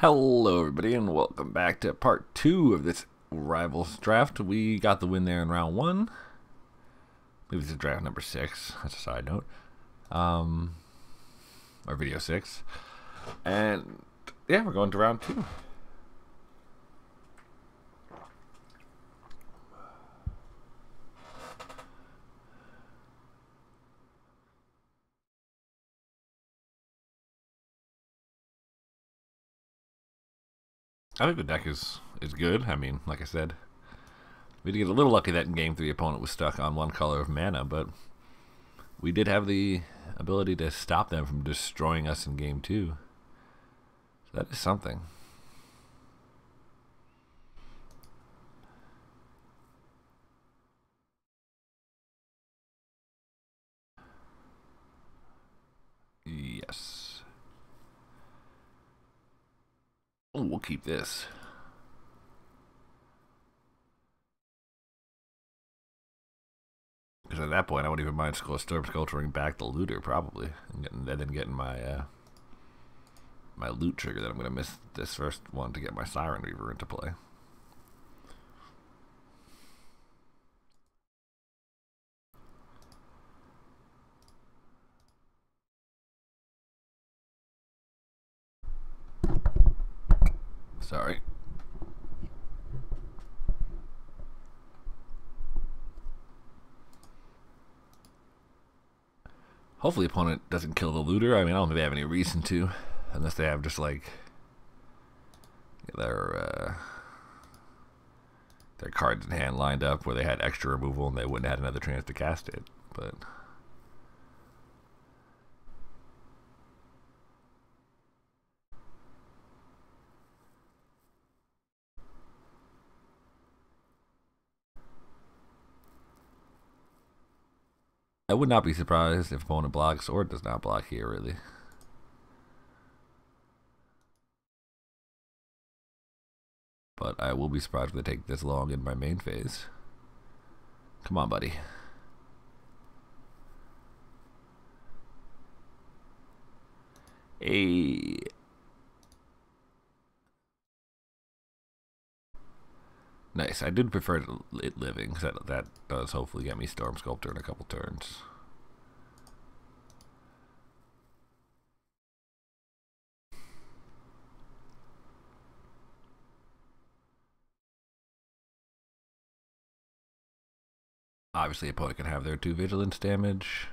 Hello, everybody, and welcome back to part two of this Rivals draft. We got the win there in round one. I believe this is draft number six. That's a side note. Um, or video six. And yeah, we're going to round two. I think the deck is is good. I mean, like I said, we did get a little lucky that in game three, opponent was stuck on one color of mana, but we did have the ability to stop them from destroying us in game two. So that is something. Yes. Oh, we'll keep this. Because at that point, I wouldn't even mind Storm Sculpturing back the looter, probably. And, getting, then getting my uh, my loot trigger that I'm going to miss this first one to get my Siren Reaver into play. Sorry. Hopefully opponent doesn't kill the looter. I mean, I don't think they have any reason to. Unless they have just like their uh, their cards in hand lined up where they had extra removal and they wouldn't have had another chance to cast it. But I would not be surprised if opponent blocks or does not block here, really. But I will be surprised if they take this long in my main phase. Come on, buddy. Hey. Nice. I did prefer it living, because that, that does hopefully get me Storm Sculptor in a couple turns. Obviously, opponent can have their two vigilance damage.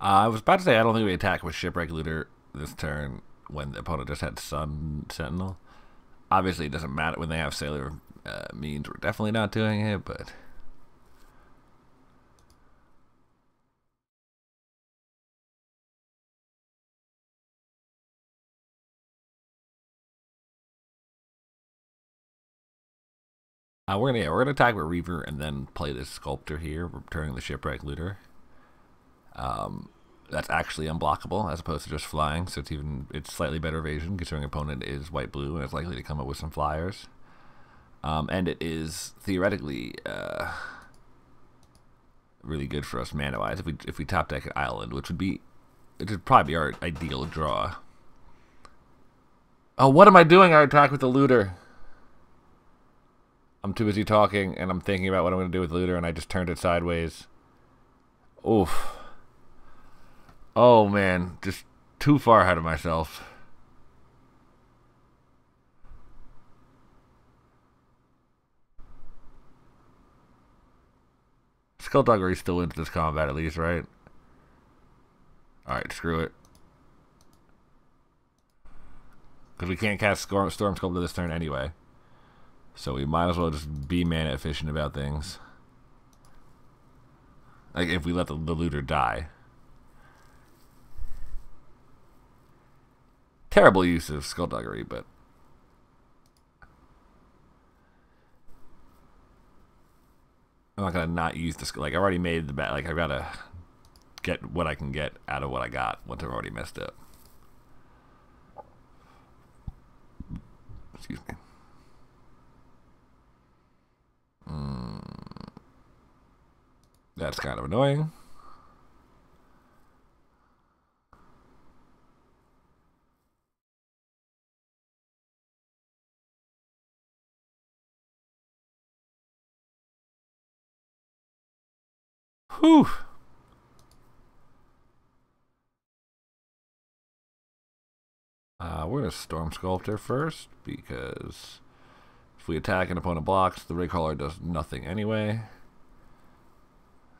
Uh, I was about to say I don't think we attack with Shipwreck Looter this turn when the opponent just had Sun Sentinel. Obviously, it doesn't matter when they have Sailor uh, means. We're definitely not doing it, but. Uh, we're gonna yeah, we're gonna attack with Reaver and then play this sculptor here, returning the shipwreck looter. Um, that's actually unblockable as opposed to just flying, so it's even it's slightly better evasion considering opponent is white blue and it's likely to come up with some flyers. Um, and it is theoretically uh, really good for us mana wise if we if we top deck an island, which would be it would probably be our ideal draw. Oh, what am I doing? I attack with the looter. I'm too busy talking and I'm thinking about what I'm going to do with looter, and I just turned it sideways. Oof. Oh man, just too far ahead of myself. Skullduggery still wins this combat at least, right? Alright, screw it. Because we can't cast Storm, Storm Sculptor this turn anyway. So we might as well just be mana efficient about things. Like if we let the, the looter die. Terrible use of skullduggery, but I'm not gonna not use this. Like I've already made the bet. Like I gotta get what I can get out of what I got once I've already messed up. Excuse me. Mm. That's kind of annoying. Whew. Uh, we're going to Storm Sculptor first, because if we attack an opponent blocks, the Rig does nothing anyway.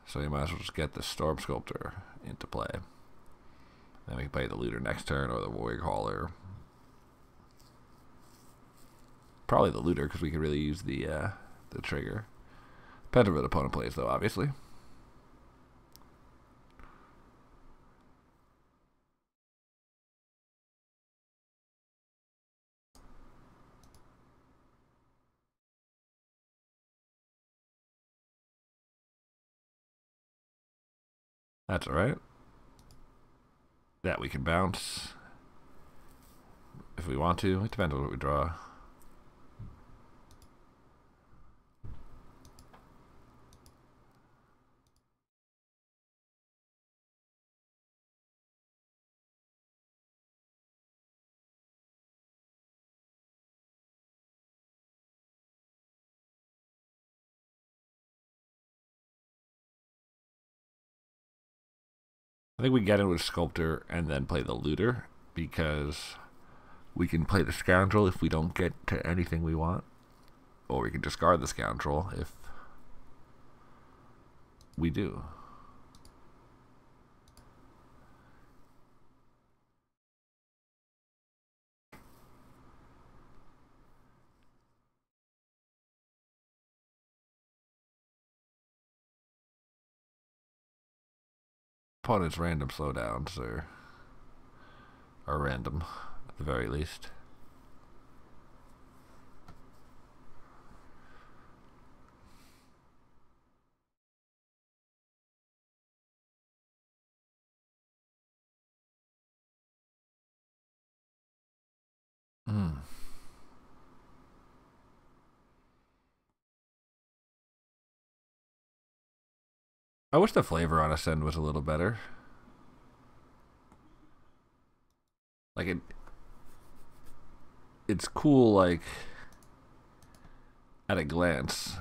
So you might as well just get the Storm Sculptor into play. Then we can play the Looter next turn, or the Rig Hauler. Probably the Looter, because we can really use the, uh, the trigger. Depends on what opponent plays, though, obviously. That's alright. That we can bounce. If we want to. It depends on what we draw. I think we get in with Sculptor and then play the Looter because we can play the Scoundrel if we don't get to anything we want. Or we can discard the Scoundrel if we do. Opponent's random slowdowns are are random at the very least. Hmm. I wish the flavor on Ascend was a little better. Like it it's cool like at a glance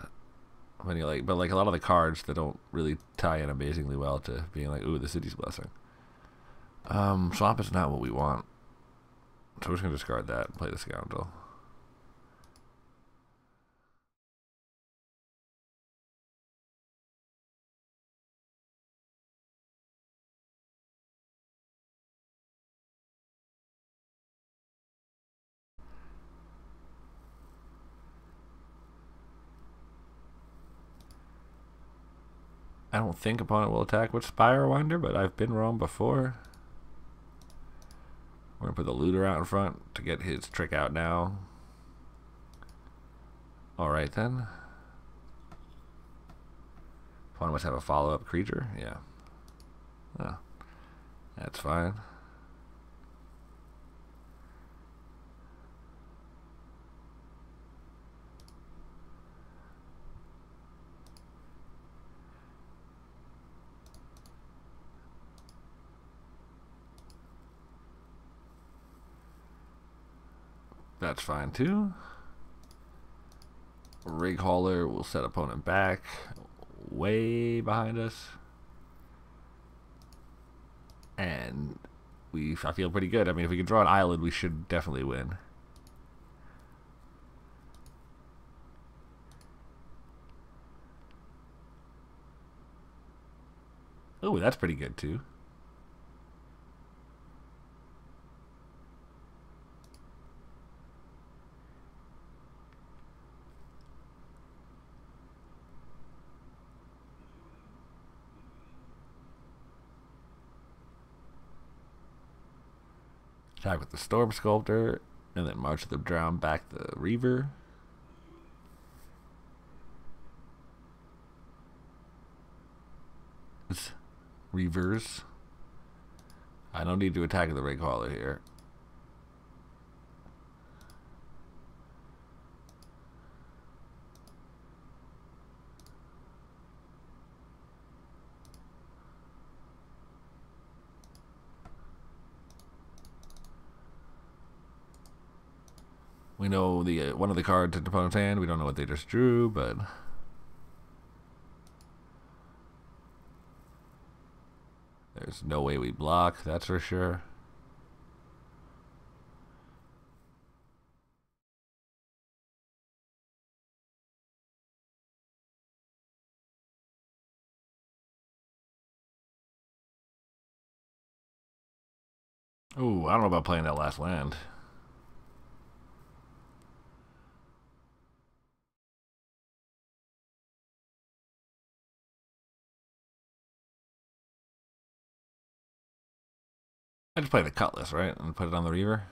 when you like but like a lot of the cards that don't really tie in amazingly well to being like ooh the city's blessing. Um swamp is not what we want. So we're just gonna discard that and play the scoundrel I don't think opponent will attack with Spirewinder, but I've been wrong before. We're going to put the Looter out in front to get his trick out now. Alright then. Opponent must have a follow-up creature? Yeah. Oh, that's fine. That's fine too. Rig Hauler will set opponent back way behind us. And we I feel pretty good. I mean, if we can draw an island, we should definitely win. Oh, that's pretty good too. attack with the Storm Sculptor, and then March the Drowned back the Reaver. Reavers. I don't need to attack the ring caller here. We know the uh, one of the cards in the opponent's hand. We don't know what they just drew, but there's no way we block. That's for sure. Ooh, I don't know about playing that last land. I just play the Cutlass, right? And put it on the Reaver.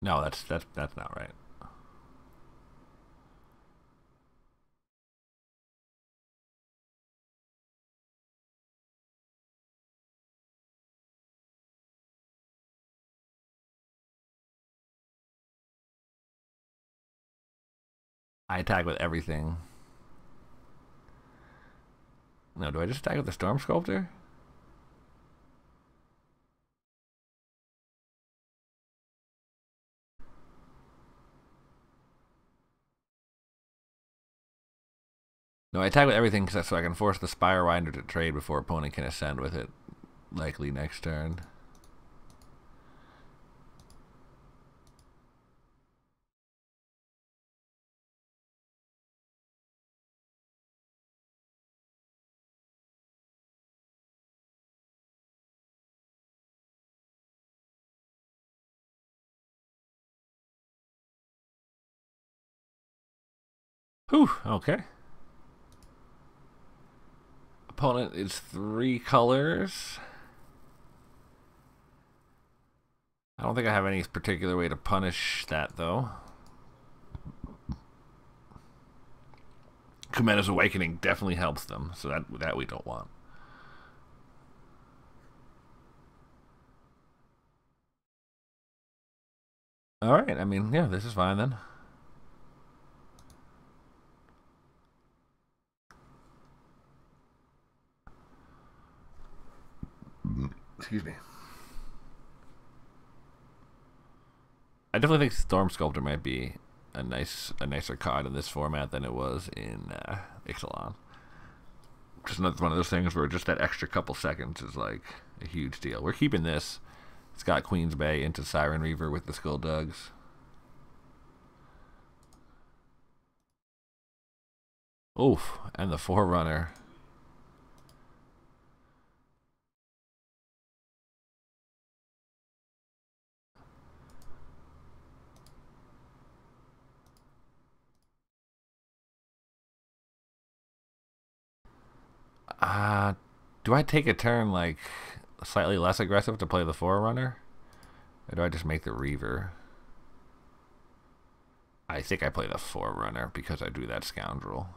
No, that's that's that's not right. I attack with everything. No, do I just attack with the Storm Sculptor? No, I attack with everything so I can force the Spirewinder to trade before opponent can ascend with it, likely next turn. Whew, okay. Opponent is three colors. I don't think I have any particular way to punish that, though. Kumena's Awakening definitely helps them, so that that we don't want. All right, I mean, yeah, this is fine then. Excuse me. I definitely think Storm Sculptor might be a nice, a nicer card in this format than it was in uh, Ixalan. Just another one of those things where just that extra couple seconds is like a huge deal. We're keeping this. It's got Queen's Bay into Siren Reaver with the Skull Dugs. Oof, and the Forerunner. Uh, do I take a turn like slightly less aggressive to play the Forerunner? Or do I just make the Reaver? I think I play the Forerunner because I do that Scoundrel.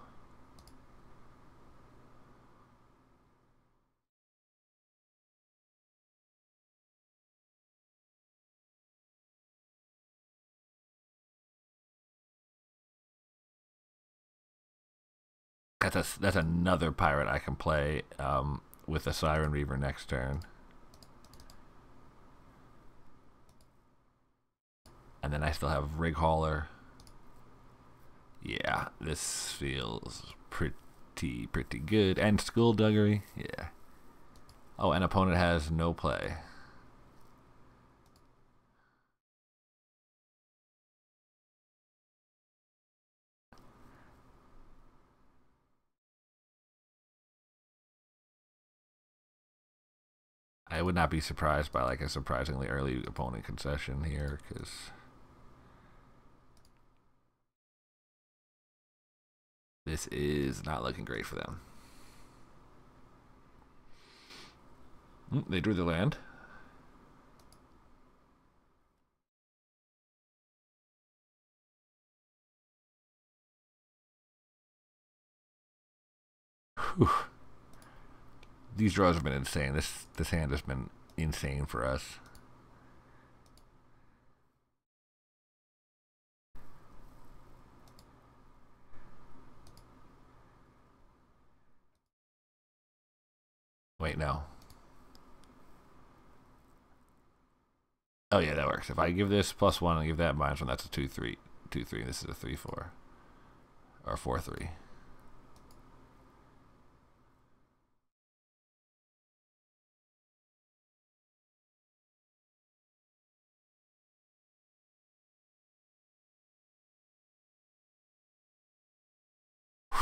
That's a, that's another pirate I can play um, with a Siren Reaver next turn. And then I still have Rig Hauler. Yeah, this feels pretty, pretty good. And Skullduggery, yeah. Oh, and opponent has no play. I would not be surprised by like a surprisingly early opponent concession here because. This is not looking great for them. Hmm, they drew the land. Whew. These draws have been insane. This this hand has been insane for us. Wait, no. Oh yeah, that works. If I give this plus one and give that minus one, that's a two three. Two three. This is a three four. Or four three.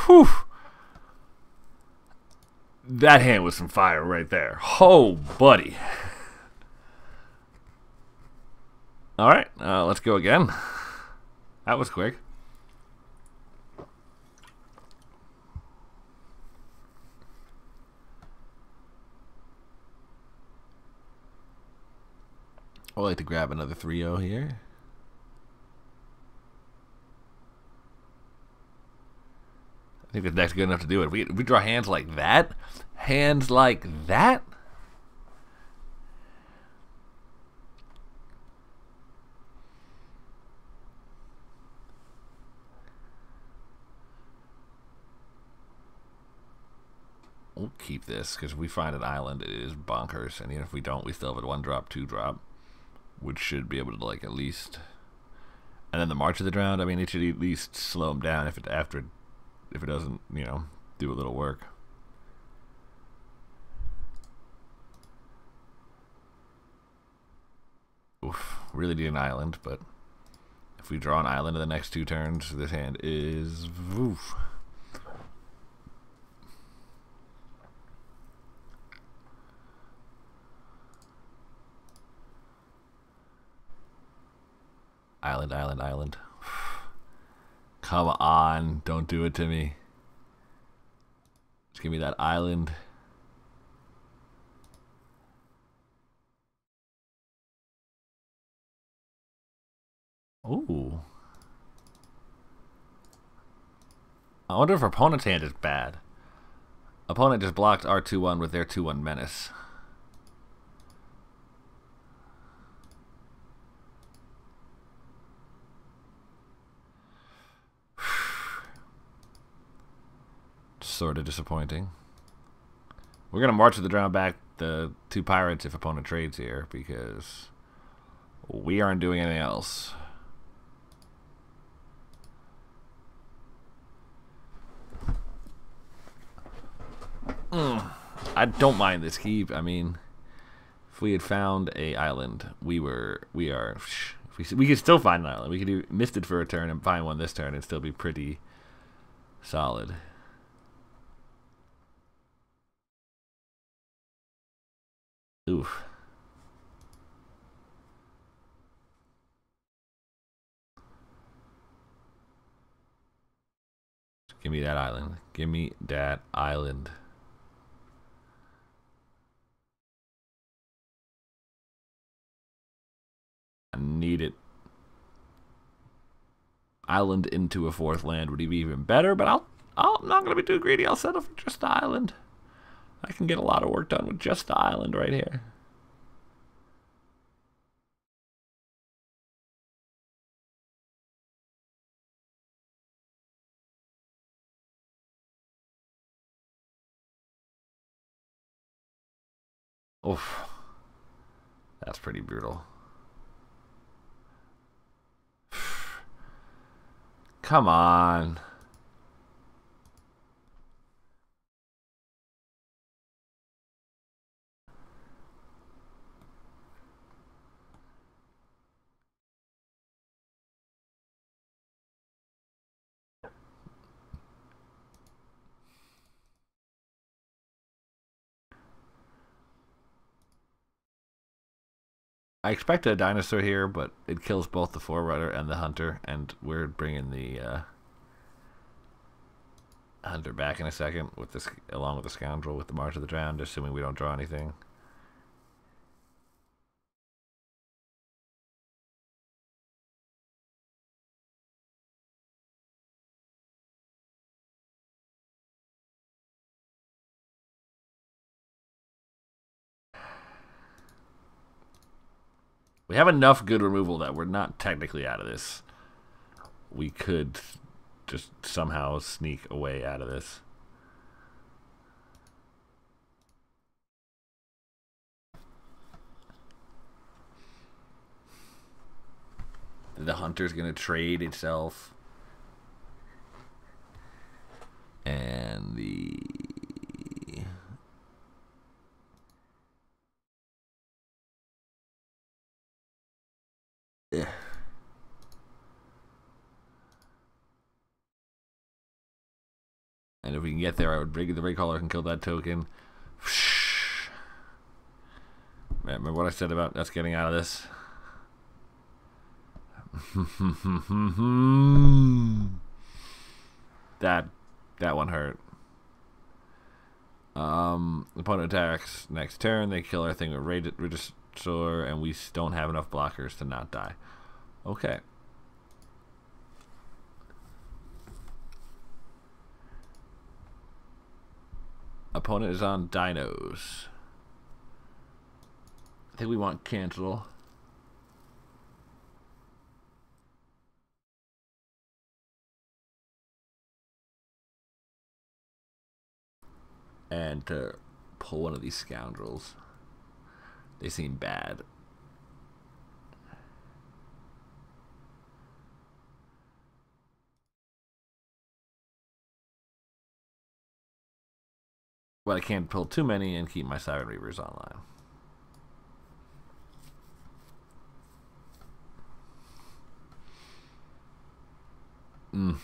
Whew. That hand was some fire right there. Oh, buddy. All right, uh, let's go again. That was quick. I'd like to grab another 3-0 here. I think deck's good enough to do it. If we, if we draw hands like that, hands like that, we'll keep this because if we find an island, it is bonkers. And even if we don't, we still have a one drop, two drop, which should be able to like at least. And then the March of the Drowned, I mean, it should at least slow him down if it after, if it doesn't, you know, do a little work. Oof, really need an island, but if we draw an island in the next two turns, this hand is oof. Island, island, island. Come on, don't do it to me. Just give me that island. Ooh. I wonder if opponent's hand is bad. Opponent just blocked R2-1 with their 2-1 menace. Sort of disappointing. We're going to march with the drown back the two pirates if opponent trades here because we aren't doing anything else. Mm, I don't mind this keep. I mean, if we had found a island, we were we are we we could still find an island. We could do missed it for a turn and find one this turn and still be pretty solid. Oof. Give me that island. Give me that island. I need it. Island into a fourth land would be even better, but I'll, I'll I'm not going to be too greedy. I'll settle for just the island. I can get a lot of work done with just the island right here. Oof. That's pretty brutal. Come on. I expected a dinosaur here, but it kills both the forerunner and the hunter, and we're bringing the uh, hunter back in a second with this, along with the scoundrel with the march of the drowned, assuming we don't draw anything. We have enough good removal that we're not technically out of this. We could just somehow sneak away out of this. The hunter's going to trade itself. And the And if we can get there, I would break the ray caller and kill that token. Remember what I said about us getting out of this? that that one hurt. Um, opponent attacks next turn. They kill our thing with Regisaur, and we don't have enough blockers to not die. Okay. Opponent is on dinos. I think we want cancel. And to pull one of these scoundrels. They seem bad. But I can't pull too many and keep my Siren Reavers online. Mm,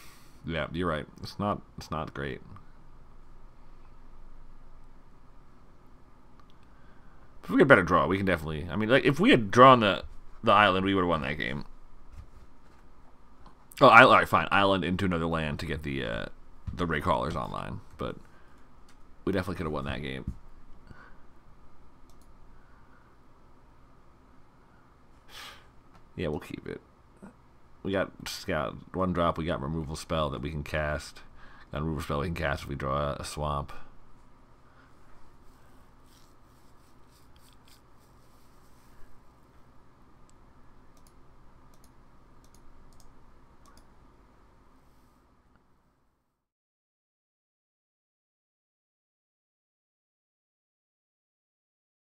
yeah, you're right. It's not. It's not great. If we a better draw, we can definitely. I mean, like if we had drawn the the island, we would have won that game. Oh, I, all right, fine. Island into another land to get the uh, the ray callers online, but we definitely could have won that game. Yeah, we'll keep it. We got scout one drop. We got removal spell that we can cast. Got removal spell we can cast if we draw a swamp.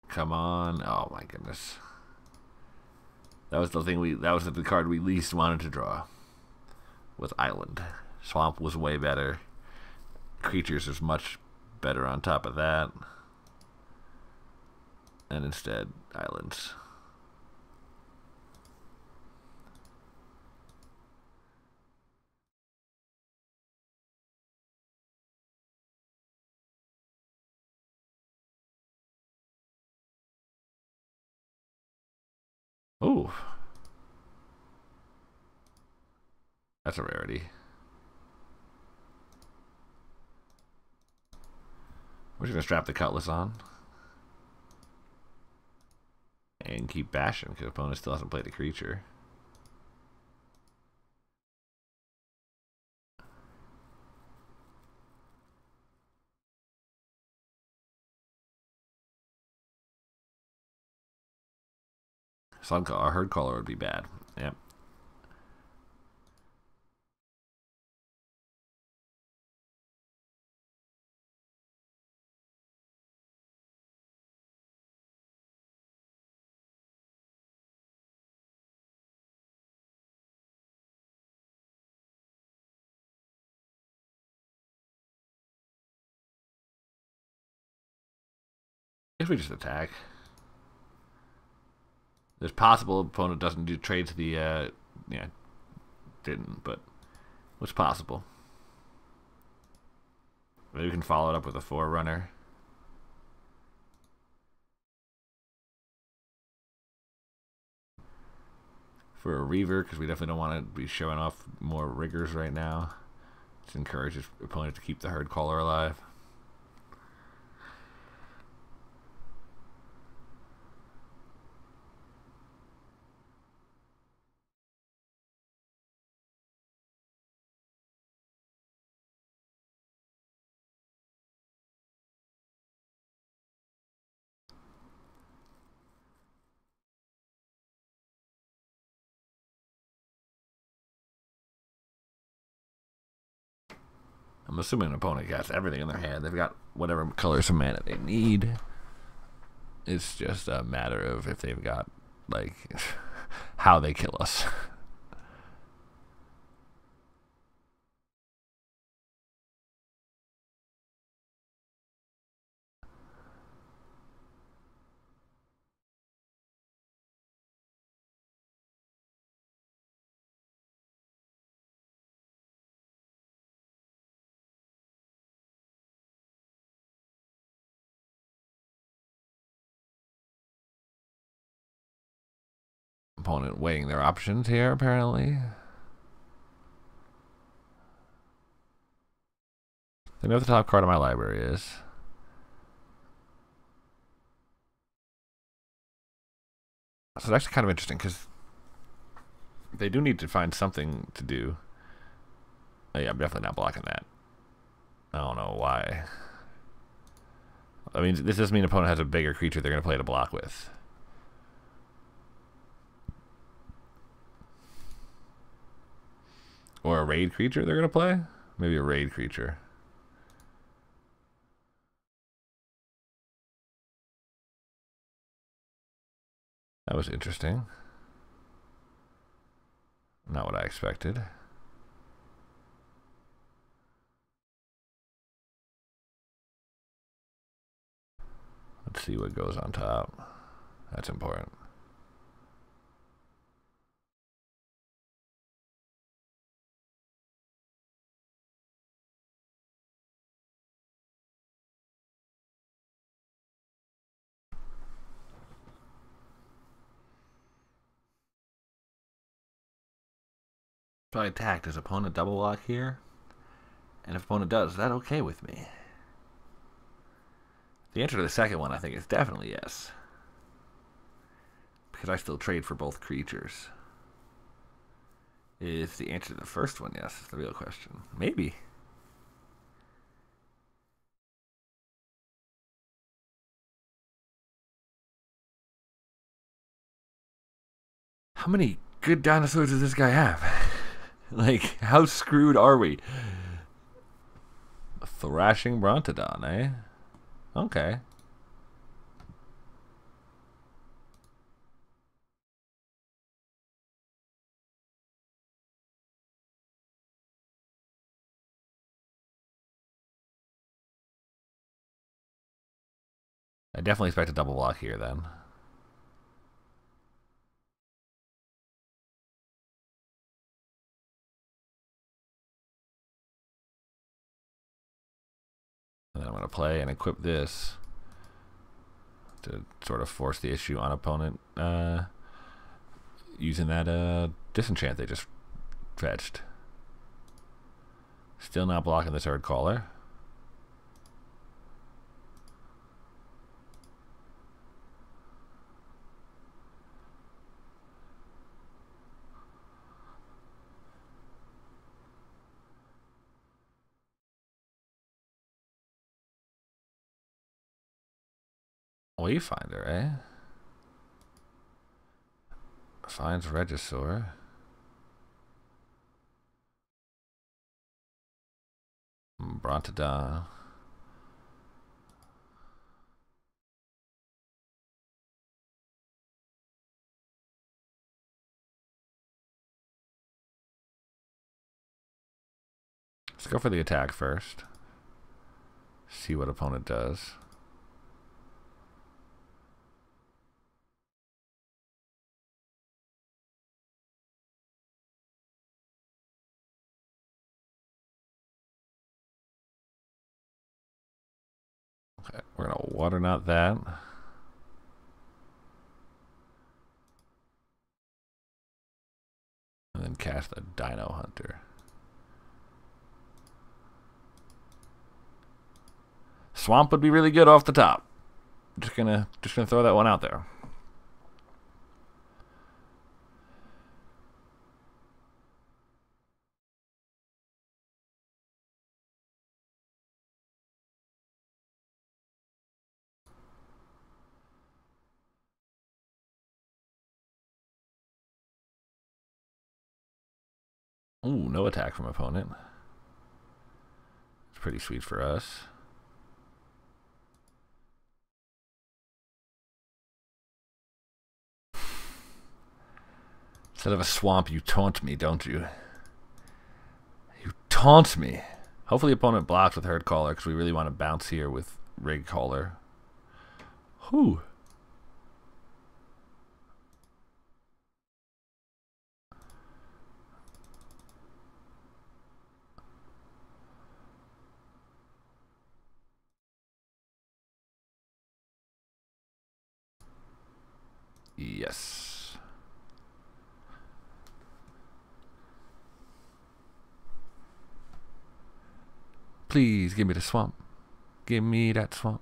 Come on. Oh my goodness. That was the thing we that was the card we least wanted to draw. Was Island. Swamp was way better. Creatures is much better on top of that. And instead, Islands. That's a rarity. We're just gonna strap the cutlass on. And keep bashing because opponent still hasn't played a creature. Sun a herd caller would be bad. Yep. If we just attack. There's possible opponent doesn't do trade to the uh, yeah didn't, but what's possible? Maybe we can follow it up with a forerunner. For a Reaver, because we definitely don't want to be showing off more riggers right now. Just encourages opponent to keep the herd caller alive. I'm assuming an opponent has everything in their hand. They've got whatever colors of mana they need. It's just a matter of if they've got like how they kill us. Opponent weighing their options here, apparently. I know what the top card of my library is. So that's kind of interesting because they do need to find something to do. Oh, yeah, I'm definitely not blocking that. I don't know why. I mean, this doesn't mean opponent has a bigger creature they're going to play to block with. Or a raid creature they're going to play? Maybe a raid creature. That was interesting. Not what I expected. Let's see what goes on top. That's important. I attack, does opponent double block here? And if opponent does, is that okay with me? The answer to the second one, I think, is definitely yes. Because I still trade for both creatures. Is the answer to the first one yes? Is the real question. Maybe. How many good dinosaurs does this guy have? Like, how screwed are we? Thrashing Brontodon, eh? Okay. I definitely expect a double block here then. And then I'm going to play and equip this to sort of force the issue on opponent uh, using that uh, disenchant they just fetched. Still not blocking the third caller. Wayfinder, eh? Finds Regisaur. Brontodon. Let's go for the attack first. See what opponent does. We're going to water not that. And then cast a Dino Hunter. Swamp would be really good off the top. Just gonna just gonna throw that one out there. Ooh, no attack from opponent. It's pretty sweet for us. Instead of a swamp, you taunt me, don't you? You taunt me. Hopefully opponent blocks with Herdcaller, because we really want to bounce here with Rig Caller. Whew. Yes. Please give me the swamp. Give me that swamp.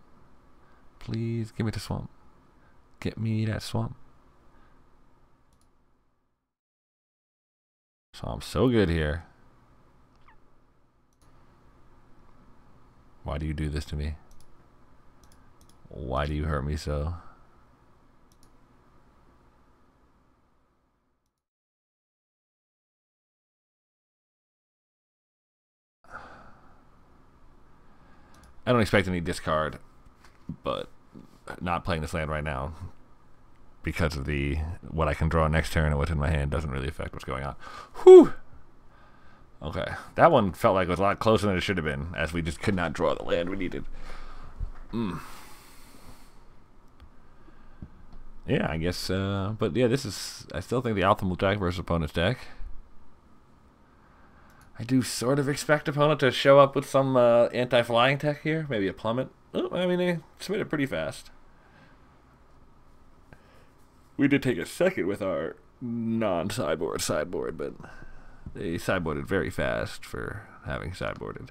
Please give me the swamp. Get me that swamp. So I'm so good here. Why do you do this to me? Why do you hurt me so? I don't expect any discard, but not playing this land right now because of the what I can draw next turn and what's in my hand doesn't really affect what's going on. Whew. Okay, that one felt like it was a lot closer than it should have been, as we just could not draw the land we needed. Mm. Yeah, I guess. Uh, but yeah, this is. I still think the optimal deck versus opponent's deck. I do sort of expect opponent to show up with some uh, anti-flying tech here, maybe a plummet. Oh, I mean, they submitted pretty fast. We did take a second with our non-sideboard sideboard, but they sideboarded very fast for having sideboarded.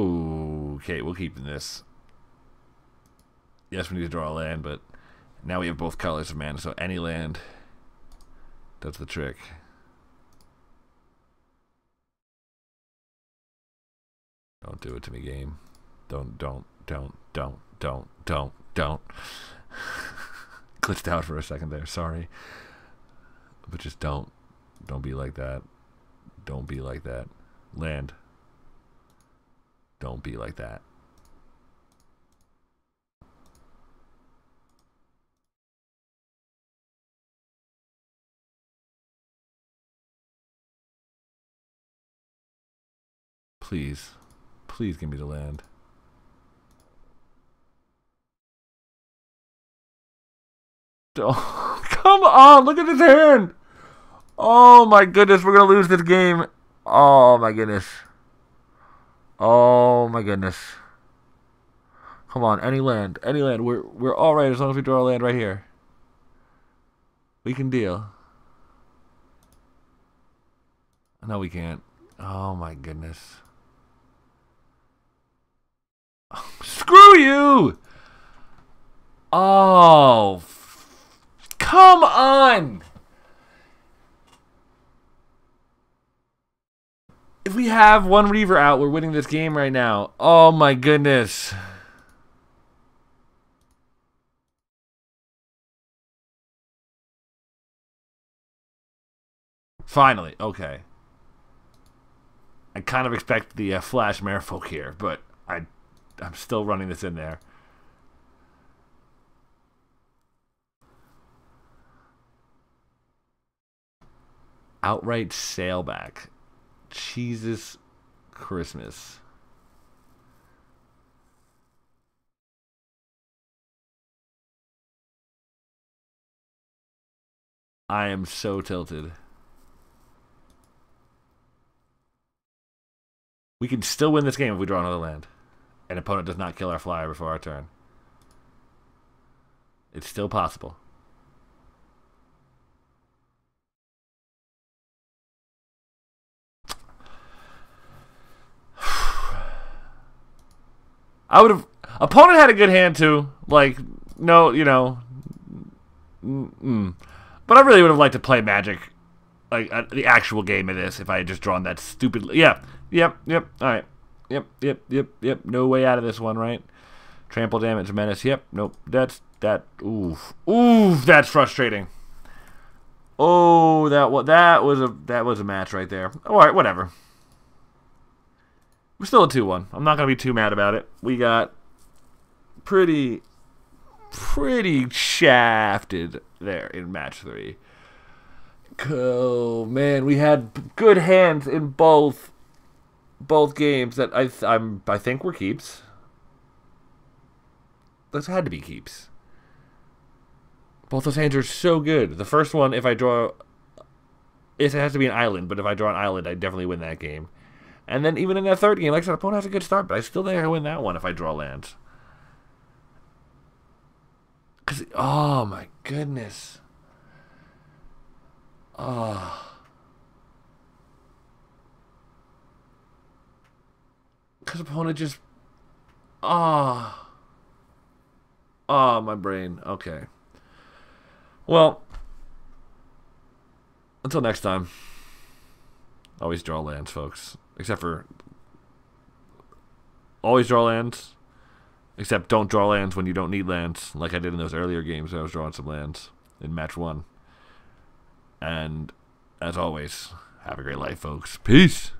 Okay, we'll keep this. Yes, we need to draw a land, but now we have both colors of mana, so any land does the trick. Don't do it to me, game. Don't, don't, don't, don't, don't, don't, don't. Glitched out for a second there, sorry. But just don't. Don't be like that. Don't be like that. Land. Don't be like that. Please. Please give me the land. Oh, come on, look at this hand. Oh my goodness, we're going to lose this game. Oh my goodness. Oh my goodness. Come on, any land, any land. We're we're all right as long as we draw a land right here. We can deal. No, we can't. Oh my goodness. screw you! Oh, come on! If we have one Reaver out, we're winning this game right now. Oh my goodness. Finally, okay. I kind of expect the uh, Flash Merfolk here, but I, I'm still running this in there. Outright sailback. Jesus Christmas. I am so tilted. We can still win this game if we draw another land. An opponent does not kill our flyer before our turn. It's still possible. I would have. Opponent had a good hand too. Like, no, you know. Mm, but I really would have liked to play Magic, like uh, the actual game of this, if I had just drawn that stupid. Yeah, yep, yep. All right, yep, yep, yep, yep. No way out of this one, right? Trample damage, menace. Yep, nope. That's that. Oof, oof. That's frustrating. Oh, that was that was a that was a match right there. All right, whatever. We're still a 2 1. I'm not going to be too mad about it. We got pretty, pretty shafted there in match three. Oh, man, we had good hands in both both games that I I'm I think were keeps. Those had to be keeps. Both those hands are so good. The first one, if I draw, it has to be an island, but if I draw an island, I definitely win that game. And then even in that third game, like I said, opponent has a good start, but I still think I win that one if I draw lands. Cause oh my goodness. Oh. Cause opponent just ah. Oh. oh, my brain. Okay. Well, until next time. Always draw lands, folks. Except for always draw lands. Except don't draw lands when you don't need lands, like I did in those earlier games. I was drawing some lands in match one. And as always, have a great life, folks. Peace.